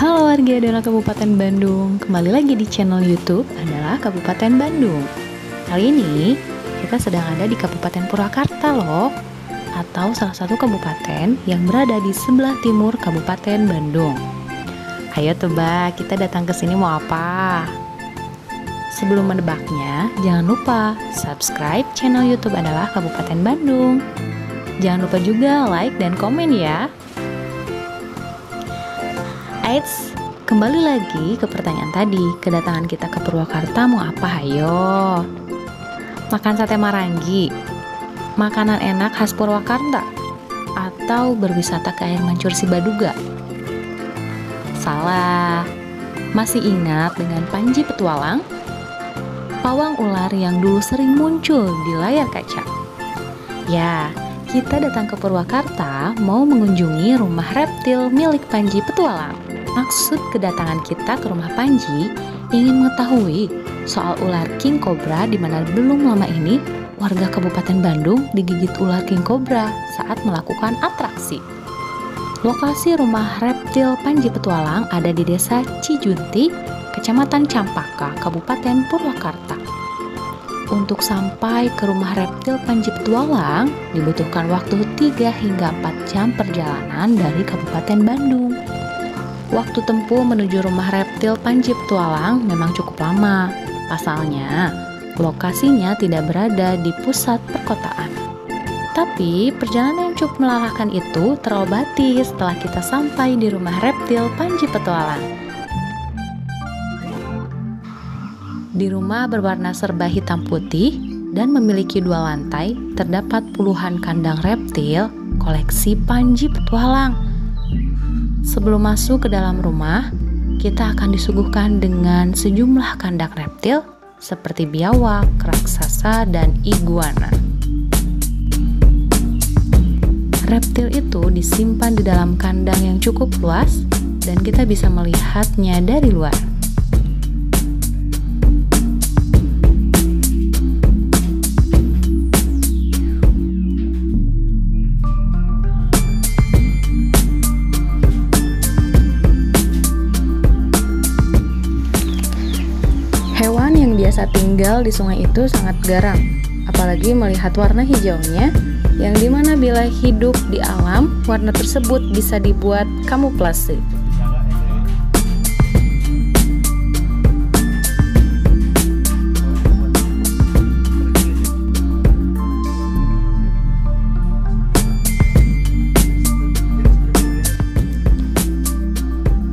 Halo warga adalah Kabupaten Bandung Kembali lagi di channel Youtube adalah Kabupaten Bandung Kali ini kita sedang ada di Kabupaten Purwakarta loh Atau salah satu kabupaten yang berada di sebelah timur Kabupaten Bandung Ayo tebak kita datang ke sini mau apa? Sebelum menebaknya, jangan lupa subscribe channel YouTube adalah Kabupaten Bandung. Jangan lupa juga like dan komen ya. Eits, kembali lagi ke pertanyaan tadi. Kedatangan kita ke Purwakarta mau apa? Ayo. Makan sate marangi. Makanan enak khas Purwakarta. Atau berwisata ke air mancur Sibaduga? Salah. Masih ingat dengan Panji Petualang? Pawang ular yang dulu sering muncul di layar kaca. Ya, kita datang ke Purwakarta mau mengunjungi rumah reptil milik Panji Petualang. Maksud kedatangan kita ke rumah Panji ingin mengetahui soal ular king cobra di mana belum lama ini warga Kabupaten Bandung digigit ular king cobra saat melakukan atraksi. Lokasi rumah reptil Panji Petualang ada di Desa Cijunti, Kecamatan Campaka, Kabupaten Purwakarta. Untuk sampai ke rumah reptil Panji Petualang dibutuhkan waktu 3 hingga 4 jam perjalanan dari Kabupaten Bandung. Waktu tempuh menuju rumah reptil Panji Petualang memang cukup lama. Pasalnya, lokasinya tidak berada di pusat perkotaan. Tapi perjalanan yang cukup melelahkan itu terobati setelah kita sampai di rumah reptil Panji Petualang. Di rumah berwarna serba hitam putih dan memiliki dua lantai, terdapat puluhan kandang reptil koleksi Panji Petualang. Sebelum masuk ke dalam rumah, kita akan disuguhkan dengan sejumlah kandang reptil seperti biawak, raksasa, dan iguana. Reptil itu disimpan di dalam kandang yang cukup luas dan kita bisa melihatnya dari luar. Yang biasa tinggal di sungai itu sangat garang, apalagi melihat warna hijaunya, yang di mana bila hidup di alam, warna tersebut bisa dibuat kamuflase.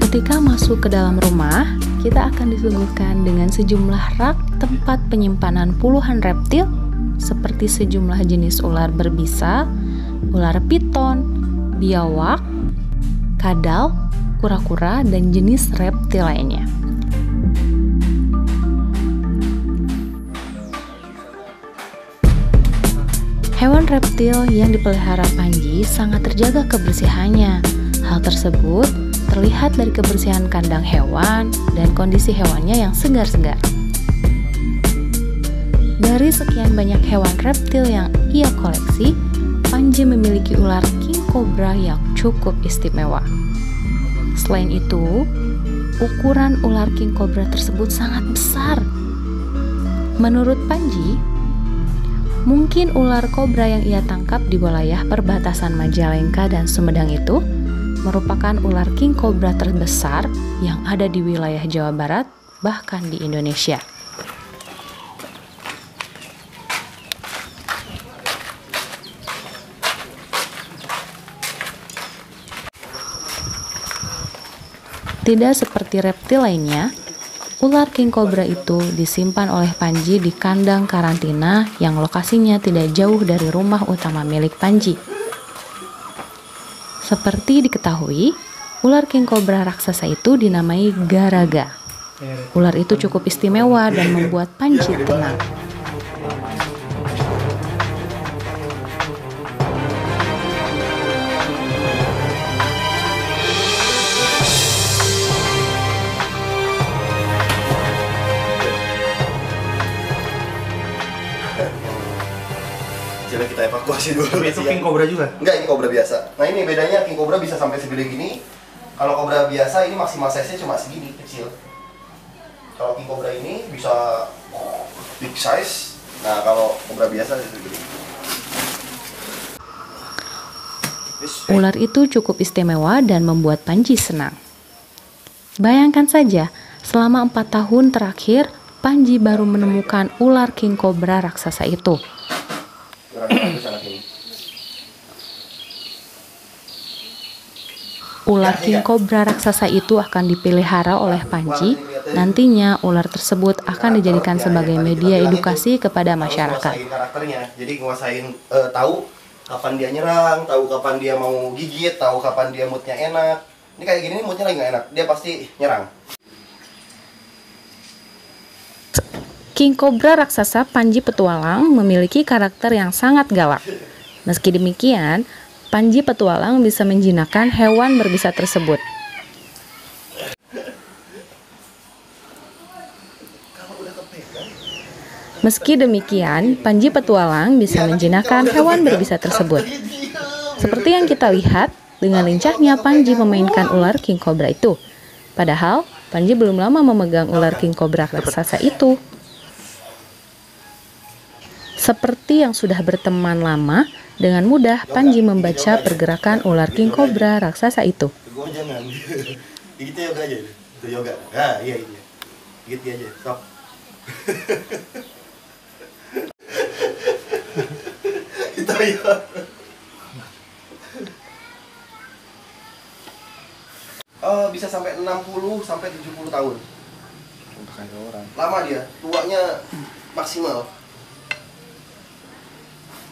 Ketika masuk ke dalam rumah, kita akan disuguhkan dengan sejumlah rak tempat penyimpanan puluhan reptil seperti sejumlah jenis ular berbisa, ular piton, biawak, kadal, kura-kura, dan jenis reptil lainnya. Hewan reptil yang dipelihara Panji sangat terjaga kebersihannya. Hal tersebut terlihat dari kebersihan kandang hewan dan kondisi hewannya yang segar-segar. Dari sekian banyak hewan reptil yang ia koleksi, Panji memiliki ular king cobra yang cukup istimewa. Selain itu, ukuran ular king cobra tersebut sangat besar. Menurut Panji, mungkin ular kobra yang ia tangkap di wilayah perbatasan Majalengka dan Sumedang itu merupakan ular king cobra terbesar yang ada di wilayah Jawa Barat, bahkan di Indonesia. Tidak seperti reptil lainnya, ular king cobra itu disimpan oleh Panji di kandang karantina yang lokasinya tidak jauh dari rumah utama milik Panji. Seperti diketahui, ular king cobra raksasa itu dinamai Garaga. Ular itu cukup istimewa dan membuat Panji tenang. Evakuasi dulu. Tapi itu king cobra juga. Enggak, ini kobra biasa. Nah ini bedanya king cobra bisa sampai segede gini. Kalau kobra biasa ini maksimal size-nya cuma segini kecil. Kalau king cobra ini bisa big size. Nah kalau kobra biasa itu gede. Ular itu cukup istimewa dan membuat Panji senang. Bayangkan saja, selama empat tahun terakhir, Panji baru menemukan ular king cobra raksasa itu. Ular king cobra raksasa itu akan dipelihara oleh Panji. Nantinya ular tersebut akan dijadikan sebagai media edukasi kepada masyarakat. karakternya, jadi nguasain eh, tahu kapan dia nyerang, tahu kapan dia mau gigit, tahu kapan dia moodnya enak. Ini kayak gini nih moodnya lagi nggak enak, dia pasti nyerang. King Cobra raksasa Panji Petualang memiliki karakter yang sangat galak. Meski demikian, Panji Petualang bisa menjinakkan hewan berbisa tersebut. Meski demikian, Panji Petualang bisa menjinakkan hewan berbisa tersebut. Seperti yang kita lihat, dengan lincahnya Panji memainkan ular King Cobra itu. Padahal, Panji belum lama memegang ular King Cobra raksasa itu. Seperti yang sudah berteman lama, dengan mudah Panji membaca pergerakan ular King Cobra raksasa itu. Gitu yoga aja. Itu yoga. Ah, iya iya. Gitu aja. Stop. Itu ya. Oh, bisa sampai 60 sampai 70 tahun. Untuk kayak orang. Lama dia, tuanya maksimal.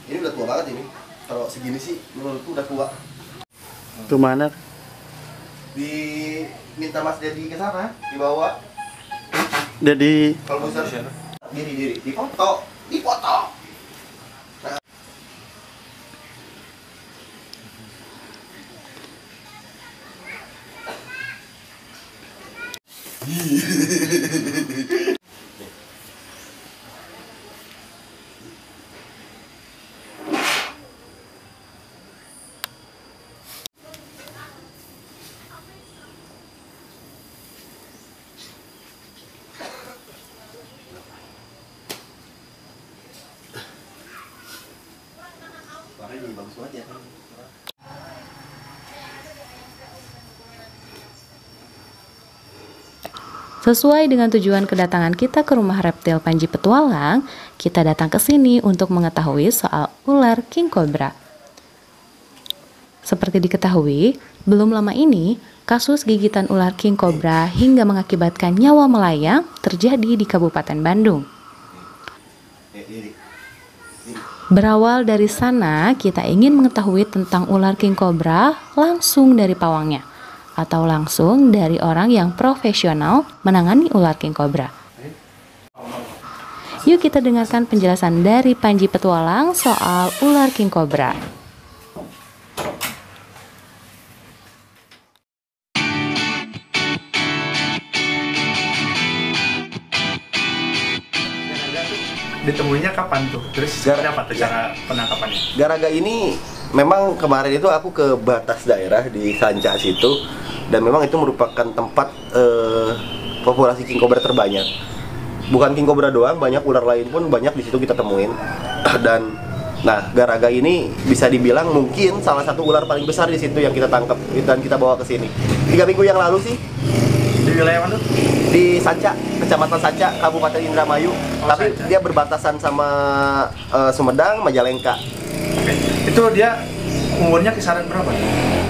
Ini udah tua banget ini. Kalau segini sih menurutku udah tua. Itu mana? Di minta Mas Dedi ke sana, dibawa. Jadi Kalau bisa diri diri, dipoto, dipoto. Nah. Sesuai dengan tujuan kedatangan kita ke rumah reptil Panji Petualang, kita datang ke sini untuk mengetahui soal ular King Cobra. Seperti diketahui, belum lama ini, kasus gigitan ular King Cobra hingga mengakibatkan nyawa melayang terjadi di Kabupaten Bandung. Berawal dari sana, kita ingin mengetahui tentang ular king cobra langsung dari pawangnya atau langsung dari orang yang profesional menangani ular king cobra. Yuk kita dengarkan penjelasan dari Panji Petualang soal ular king cobra. Ditemuinya kapan tuh? Terus Gar- seperti apa tuh cara penangkapannya? Garaga ini memang kemarin itu aku ke batas daerah di Sanca situ dan memang itu merupakan tempat eh, populasi king cobra terbanyak. Bukan king cobra doang, banyak ular lain pun banyak di situ kita temuin. Dan nah, Garaga ini bisa dibilang mungkin salah satu ular paling besar di situ yang kita tangkap dan kita bawa ke sini. Tiga minggu yang lalu sih Di wilayah mana tuh? Di Sanca, Kecamatan Sanca, Kabupaten Indramayu. Oh, Tapi Sanca. dia berbatasan sama eh, Sumedang, Majalengka. Oke. Itu dia umurnya kisaran berapa?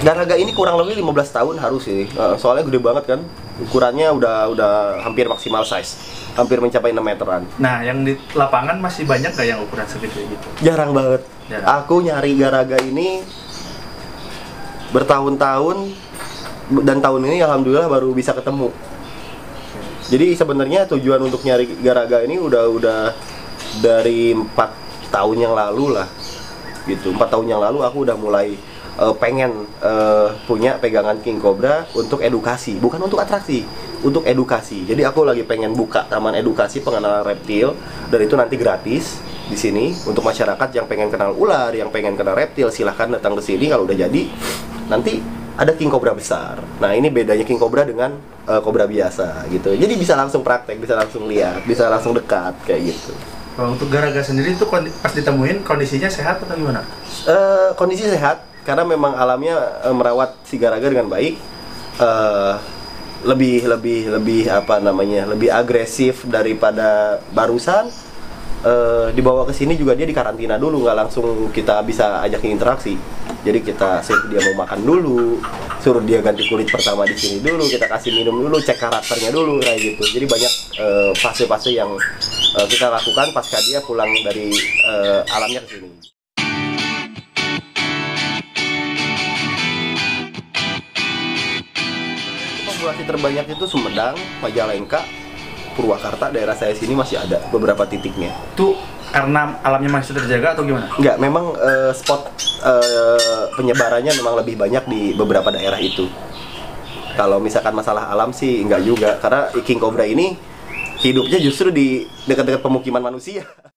Garaga ini kurang lebih 15 tahun harus sih. Eh, soalnya gede banget kan. Ukurannya udah udah hampir maksimal size. Hampir mencapai 6 meteran. Nah, yang di lapangan masih banyak gak yang ukuran segede gitu? Jarang banget. Jarang. Aku nyari garaga ini bertahun-tahun dan tahun ini alhamdulillah baru bisa ketemu. Jadi sebenarnya tujuan untuk nyari garaga ini udah udah dari empat tahun yang lalu lah, gitu. Empat tahun yang lalu aku udah mulai eh, pengen eh, punya pegangan king cobra untuk edukasi, bukan untuk atraksi, untuk edukasi. Jadi aku lagi pengen buka taman edukasi pengenalan reptil dan itu nanti gratis di sini untuk masyarakat yang pengen kenal ular, yang pengen kenal reptil silahkan datang ke sini kalau udah jadi. Nanti ada king cobra besar. Nah ini bedanya king cobra dengan eh, cobra biasa gitu. Jadi bisa langsung praktek, bisa langsung lihat, bisa langsung dekat kayak gitu. Kalau untuk garaga sendiri itu pas ditemuin kondisinya sehat atau gimana? Eh, kondisi sehat karena memang alamnya eh, merawat si garaga dengan baik. Eh, lebih lebih lebih apa namanya lebih agresif daripada barusan. Eh, dibawa ke sini juga dia dikarantina dulu nggak langsung kita bisa ajakin interaksi. Jadi kita suruh dia mau makan dulu, suruh dia ganti kulit pertama di sini dulu, kita kasih minum dulu, cek karakternya dulu kayak gitu. Jadi banyak eh, fase-fase yang eh, kita lakukan pasca dia pulang dari eh, alamnya ke sini. populasi terbanyak itu Sumedang, Majalengka, Purwakarta, daerah saya sini masih ada beberapa titiknya. Itu karena alamnya masih terjaga atau gimana? Enggak, memang eh, spot eh, penyebarannya memang lebih banyak di beberapa daerah itu. Kalau misalkan masalah alam sih enggak juga, karena King Cobra ini hidupnya justru di dekat-dekat pemukiman manusia.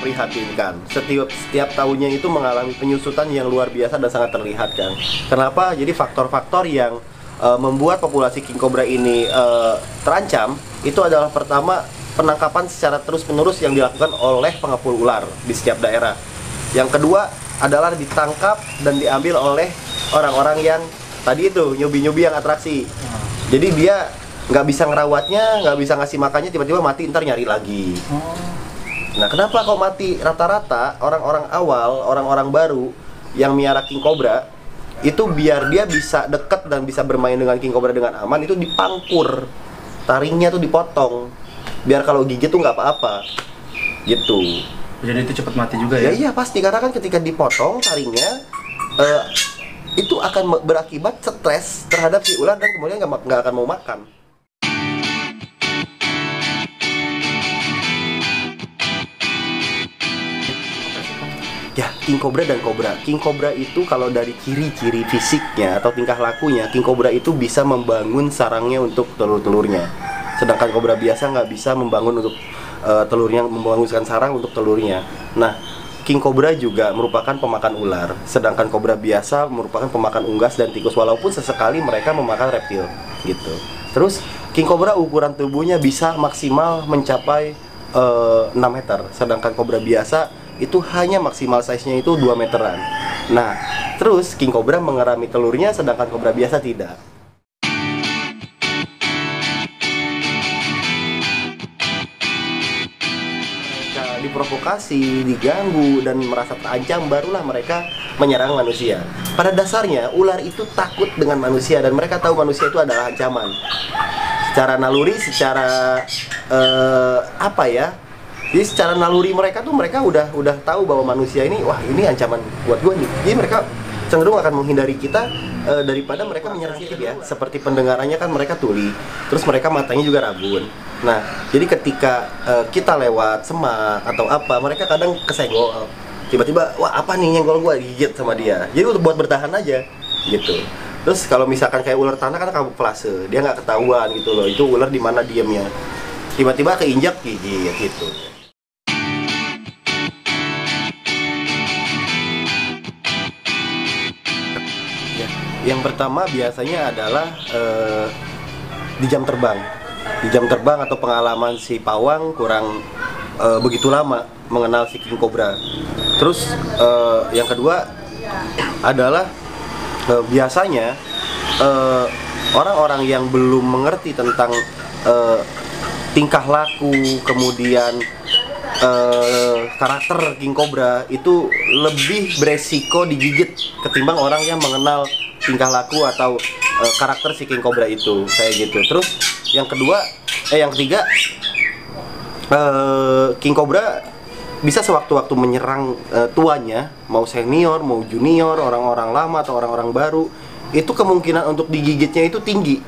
memprihatinkan. Setiap setiap tahunnya itu mengalami penyusutan yang luar biasa dan sangat terlihat kan. Kenapa? Jadi faktor-faktor yang eh, membuat populasi king cobra ini eh, terancam itu adalah pertama penangkapan secara terus-menerus yang dilakukan oleh pengepul ular di setiap daerah. Yang kedua adalah ditangkap dan diambil oleh orang-orang yang tadi itu nyubi-nyubi yang atraksi. Jadi dia nggak bisa ngerawatnya, nggak bisa ngasih makannya, tiba-tiba mati ntar nyari lagi. Nah, kenapa kok mati rata-rata orang-orang awal, orang-orang baru yang miara king cobra itu biar dia bisa deket dan bisa bermain dengan king cobra dengan aman itu dipangkur. Taringnya tuh dipotong. Biar kalau gigit tuh nggak apa-apa. Gitu. Jadi itu cepat mati juga Ya ya? iya pasti karena kan ketika dipotong taringnya eh, itu akan berakibat stres terhadap si ular dan kemudian nggak akan mau makan. Ya, King Cobra dan Cobra. King Cobra itu kalau dari ciri-ciri fisiknya atau tingkah lakunya, King Cobra itu bisa membangun sarangnya untuk telur-telurnya. Sedangkan Cobra biasa nggak bisa membangun untuk eh, telurnya, membangunkan sarang untuk telurnya. Nah, King Cobra juga merupakan pemakan ular, sedangkan Cobra biasa merupakan pemakan unggas dan tikus walaupun sesekali mereka memakan reptil gitu. Terus King Cobra ukuran tubuhnya bisa maksimal mencapai eh, 6 meter, sedangkan Cobra biasa itu hanya maksimal size-nya itu 2 meteran. Nah, terus King Cobra mengerami telurnya sedangkan Cobra biasa tidak. diprovokasi, diganggu dan merasa terancam barulah mereka menyerang manusia. Pada dasarnya ular itu takut dengan manusia dan mereka tahu manusia itu adalah ancaman. Secara naluri, secara eh, apa ya? Jadi secara naluri mereka tuh mereka udah udah tahu bahwa manusia ini wah ini ancaman buat gue nih. Jadi mereka cenderung akan menghindari kita eh, daripada mereka menyerang kita ya. Seperti pendengarannya kan mereka tuli, terus mereka matanya juga rabun. Nah, jadi ketika eh, kita lewat semak atau apa, mereka kadang kesenggol. Tiba-tiba, wah apa nih nyenggol gua digigit sama dia. Jadi untuk buat bertahan aja, gitu. Terus kalau misalkan kayak ular tanah kan kamuflase, dia nggak ketahuan gitu loh. Itu ular di mana diemnya. Tiba-tiba keinjak gigit gitu. Yang pertama biasanya adalah eh, di jam terbang. Di jam terbang atau pengalaman si pawang kurang eh, begitu lama mengenal si king cobra. Terus eh, yang kedua adalah eh, biasanya eh, orang-orang yang belum mengerti tentang eh, tingkah laku, kemudian eh, karakter king cobra itu lebih beresiko digigit ketimbang orang yang mengenal tingkah laku atau eh, karakter si king cobra itu kayak gitu. Terus yang kedua, eh yang ketiga, eh, king cobra bisa sewaktu-waktu menyerang eh, tuanya, mau senior, mau junior, orang-orang lama atau orang-orang baru, itu kemungkinan untuk digigitnya itu tinggi.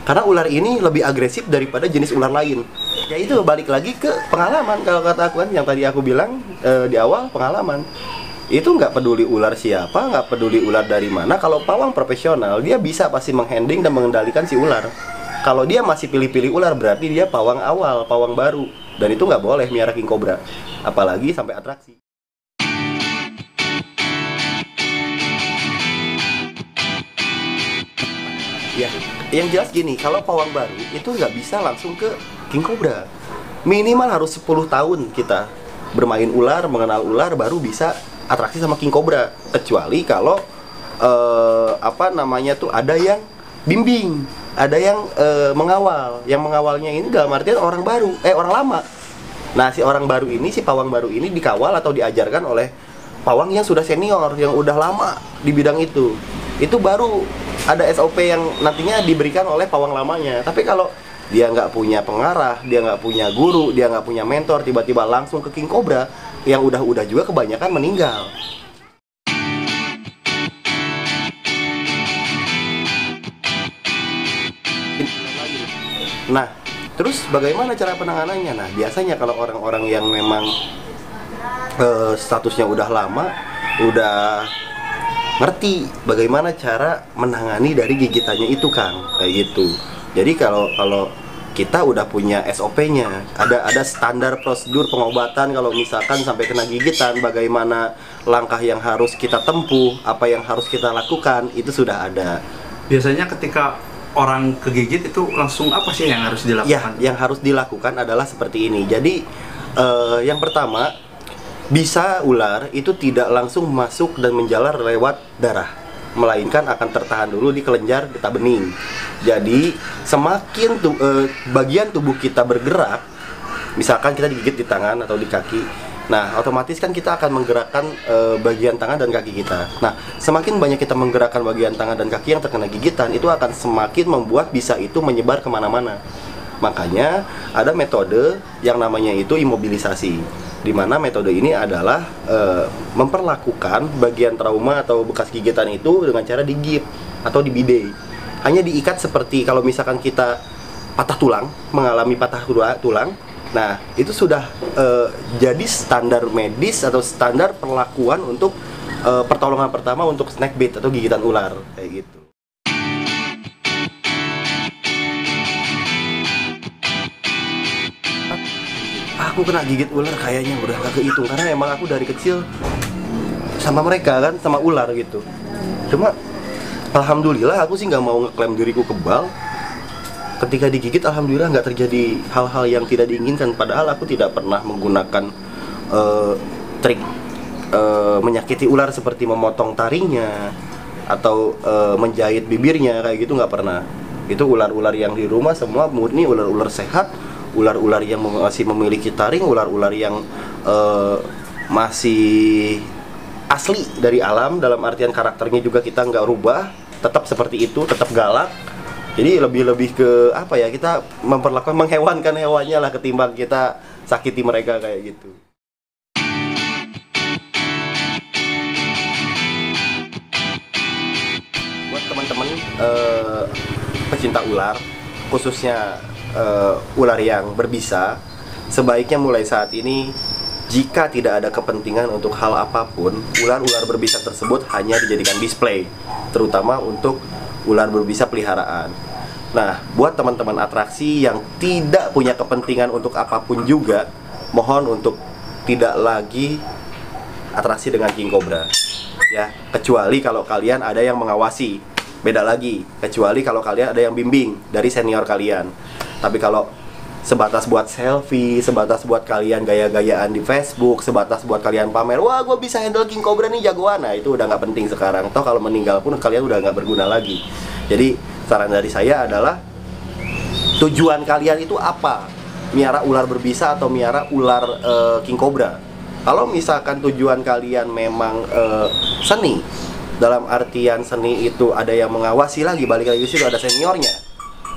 Karena ular ini lebih agresif daripada jenis ular lain. Ya itu balik lagi ke pengalaman kalau kata aku kan yang tadi aku bilang eh, di awal pengalaman. Itu nggak peduli ular siapa, nggak peduli ular dari mana. Kalau pawang profesional dia bisa pasti menghandling dan mengendalikan si ular. Kalau dia masih pilih-pilih ular berarti dia pawang awal, pawang baru dan itu nggak boleh miara king cobra apalagi sampai atraksi ya yang jelas gini kalau pawang baru itu nggak bisa langsung ke king cobra minimal harus 10 tahun kita bermain ular mengenal ular baru bisa atraksi sama king cobra kecuali kalau eh, apa namanya tuh ada yang bimbing ada yang eh, mengawal. Yang mengawalnya ini dalam artian orang baru eh orang lama. Nah si orang baru ini si pawang baru ini dikawal atau diajarkan oleh pawang yang sudah senior yang udah lama di bidang itu. Itu baru ada SOP yang nantinya diberikan oleh pawang lamanya. Tapi kalau dia nggak punya pengarah, dia nggak punya guru, dia nggak punya mentor, tiba-tiba langsung ke King Cobra, yang udah-udah juga kebanyakan meninggal. Nah, terus bagaimana cara penanganannya? Nah, biasanya kalau orang-orang yang memang eh, statusnya udah lama, udah ngerti bagaimana cara menangani dari gigitannya itu, Kang, kayak gitu. Jadi kalau kalau kita udah punya SOP-nya, ada ada standar prosedur pengobatan kalau misalkan sampai kena gigitan, bagaimana langkah yang harus kita tempuh, apa yang harus kita lakukan, itu sudah ada. Biasanya ketika orang kegigit itu langsung apa sih yang harus Ya, dilakukan? yang harus dilakukan adalah seperti ini. Jadi eh, yang pertama bisa ular itu tidak langsung masuk dan menjalar lewat darah, melainkan akan tertahan dulu di kelenjar getah bening. Jadi semakin tu- eh, bagian tubuh kita bergerak, misalkan kita digigit di tangan atau di kaki, nah otomatis kan kita akan menggerakkan eh, bagian tangan dan kaki kita. Nah semakin banyak kita menggerakkan bagian tangan dan kaki yang terkena gigitan, itu akan semakin membuat bisa itu menyebar ke mana-mana. Makanya ada metode yang namanya itu imobilisasi. Di mana metode ini adalah eh, memperlakukan bagian trauma atau bekas gigitan itu dengan cara digip atau dibidei. Hanya diikat seperti kalau misalkan kita patah tulang, mengalami patah tulang. Nah, itu sudah eh, jadi standar medis atau standar perlakuan untuk eh, pertolongan pertama untuk snake bite atau gigitan ular kayak gitu. Aku kena gigit ular kayaknya udah gak kehitung karena emang aku dari kecil sama mereka kan sama ular gitu. Cuma alhamdulillah aku sih nggak mau ngeklaim diriku kebal. Ketika digigit alhamdulillah nggak terjadi hal-hal yang tidak diinginkan. Padahal aku tidak pernah menggunakan eh, trik eh, menyakiti ular seperti memotong taringnya atau eh, menjahit bibirnya kayak gitu nggak pernah. Itu ular-ular yang di rumah semua murni ular-ular sehat ular-ular yang masih memiliki taring ular-ular yang eh, masih asli dari alam dalam artian karakternya juga kita nggak rubah tetap seperti itu tetap galak. Jadi lebih lebih ke apa ya kita memperlakukan menghewankan hewannya lah ketimbang kita sakiti mereka kayak gitu. Buat teman-teman eh, pecinta ular khususnya eh, ular yang berbisa sebaiknya mulai saat ini jika tidak ada kepentingan untuk hal apa pun ular-ular berbisa tersebut hanya dijadikan display terutama untuk ular berbisa peliharaan. Nah buat teman-teman atraksi yang tidak punya kepentingan untuk apa pun juga mohon untuk tidak lagi atraksi dengan king cobra. Ya kecuali kalau kalian ada yang mengawasi. Beda lagi kecuali kalau kalian ada yang bimbing dari senior kalian tapi kalau sebatas buat selfie sebatas buat kalian gaya-gayaan di Facebook sebatas buat kalian pamer wah gue bisa handle king cobra nih jagoan. Nah itu udah nggak penting sekarang. Toh kalau meninggal pun kalian udah nggak berguna lagi. Jadi saran dari saya adalah tujuan kalian itu apa? Miara ular berbisa atau miara ular eh, king cobra? Kalau misalkan tujuan kalian memang eh, seni dalam artian seni itu ada yang mengawasi lagi balik lagi situ ada seniornya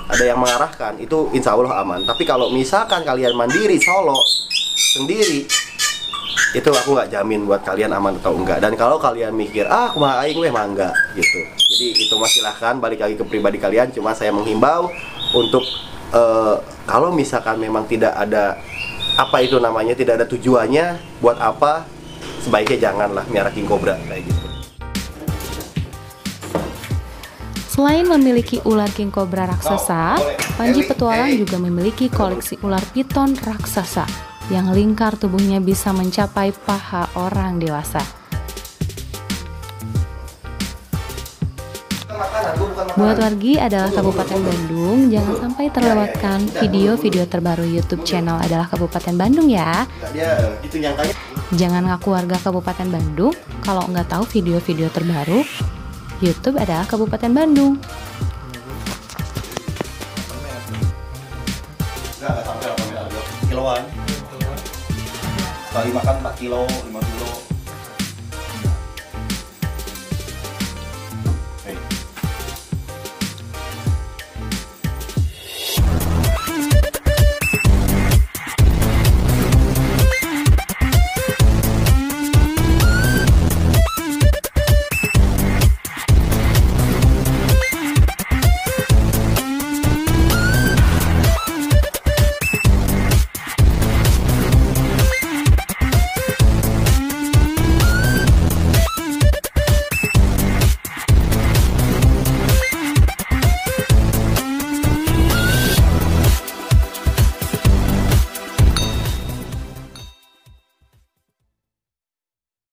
ada yang mengarahkan itu insya Allah aman. Tapi kalau misalkan kalian mandiri solo sendiri itu aku nggak jamin buat kalian aman atau enggak. Dan kalau kalian mikir ah aku mah aing weh enggak gitu. Jadi itu mah silahkan balik lagi ke pribadi kalian. Cuma saya menghimbau untuk eh, kalau misalkan memang tidak ada apa itu namanya tidak ada tujuannya buat apa sebaiknya janganlah miara king cobra kayak gitu Selain memiliki ular king cobra raksasa, Panji Petualang juga memiliki koleksi ular piton raksasa yang lingkar tubuhnya bisa mencapai paha orang dewasa. Buat wargi adalah Kabupaten Bandung, jangan sampai terlewatkan video-video terbaru YouTube channel adalah Kabupaten Bandung ya. Gitu. Jangan ngaku warga Kabupaten Bandung kalau nggak tahu video-video terbaru YouTube adalah Kabupaten Bandung. Enggak, sampai 8 meter. Kiloan. Sekali makan 4 kilo, 5 kilo.